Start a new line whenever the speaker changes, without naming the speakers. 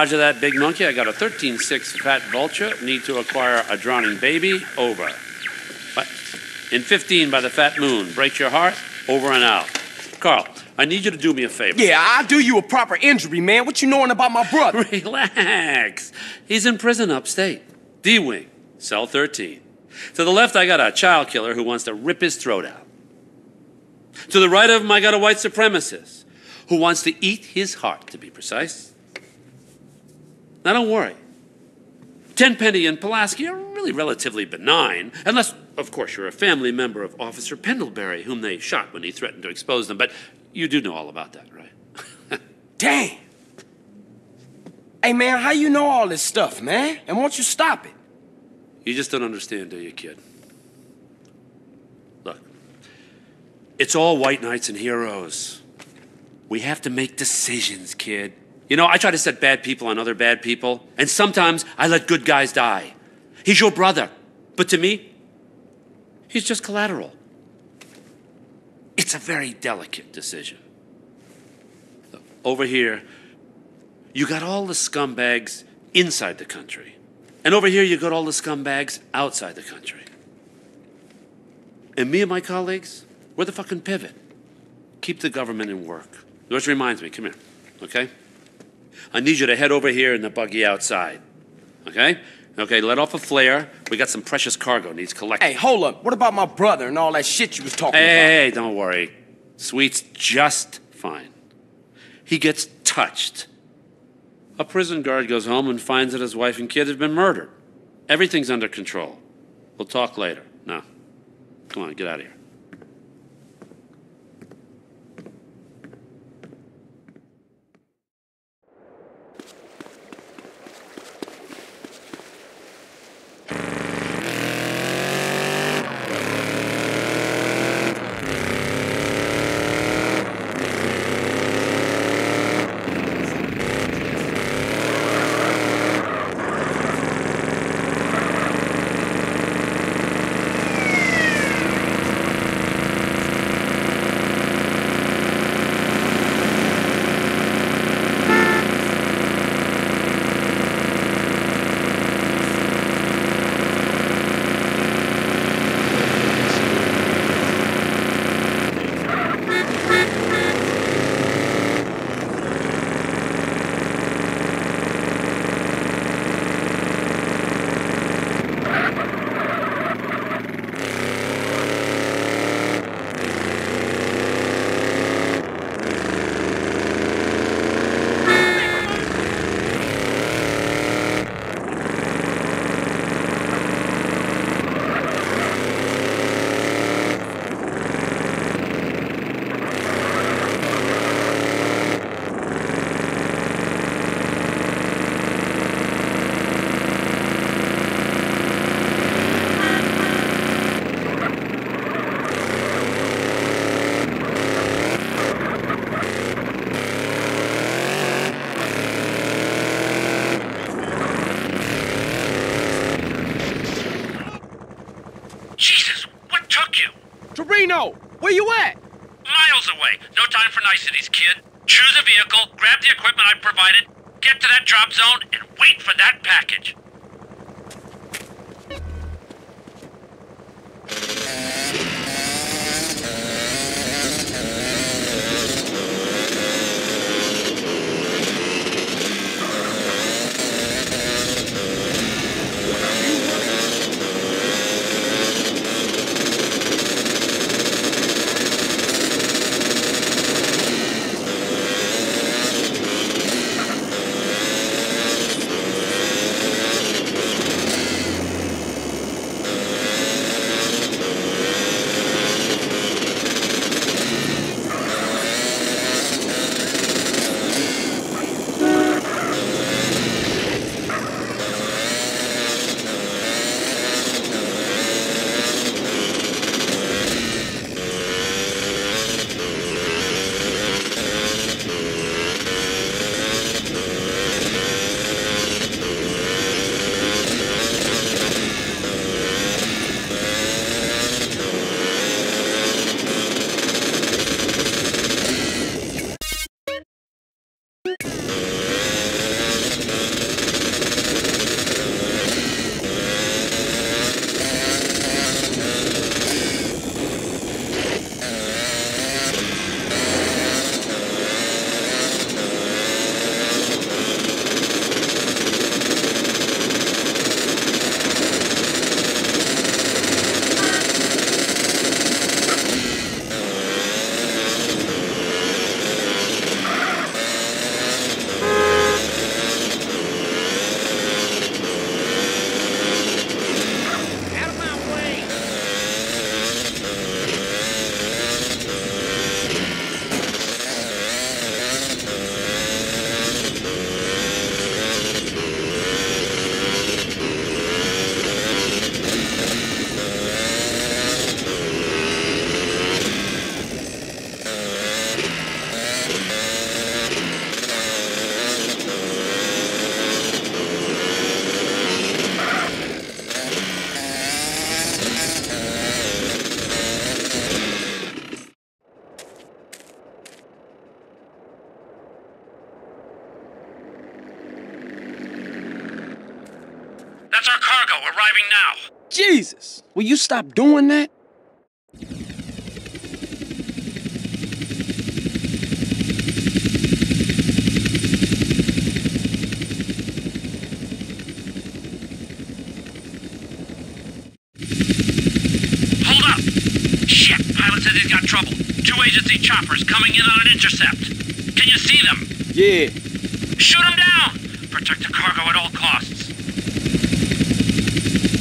Roger that, big monkey. I got a 13-6 fat vulture. Need to acquire a drowning baby. Over. What? In 15 by the fat moon. Break your heart. Over and out. Carl, I need you to do me a favor.
Yeah, I'll do you a proper injury, man. What you knowing about my brother?
Relax. He's in prison upstate. D-Wing, cell 13. To the left, I got a child killer who wants to rip his throat out. To the right of him, I got a white supremacist who wants to eat his heart, to be precise. Now, don't worry. Tenpenny and Pulaski are really relatively benign, unless, of course, you're a family member of Officer Pendlebury, whom they shot when he threatened to expose them. But you do know all about that, right?
Damn. Hey, man, how you know all this stuff, man? And won't you stop it?
You just don't understand, do you, kid? Look, it's all white knights and heroes. We have to make decisions, kid. You know, I try to set bad people on other bad people, and sometimes I let good guys die. He's your brother, but to me, he's just collateral. It's a very delicate decision. Over here, you got all the scumbags inside the country. And over here, you got all the scumbags outside the country. And me and my colleagues, we're the fucking pivot. Keep the government in work. Which reminds me, come here, okay? I need you to head over here in the buggy outside, okay? Okay, let off a flare. We got some precious cargo needs collecting.
Hey, hold up. What about my brother and all that shit you was talking
Hey,
about?
hey, hey, don't worry. Sweet's just fine. He gets touched. A prison guard goes home and finds that his wife and kid have been murdered. Everything's under control. We'll talk later. Now, come on, get out of here.
Toreno, where you at?
Miles away. No time for niceties, kid. Choose a vehicle, grab the equipment I provided, get to that drop zone, and wait for that package.
Arriving now.
Jesus! Will you stop doing that?
Hold up! Shit, pilot says he's got trouble. Two agency choppers coming in on an intercept. Can you see them?
Yeah.
Shoot them down! Protect the cargo at all costs you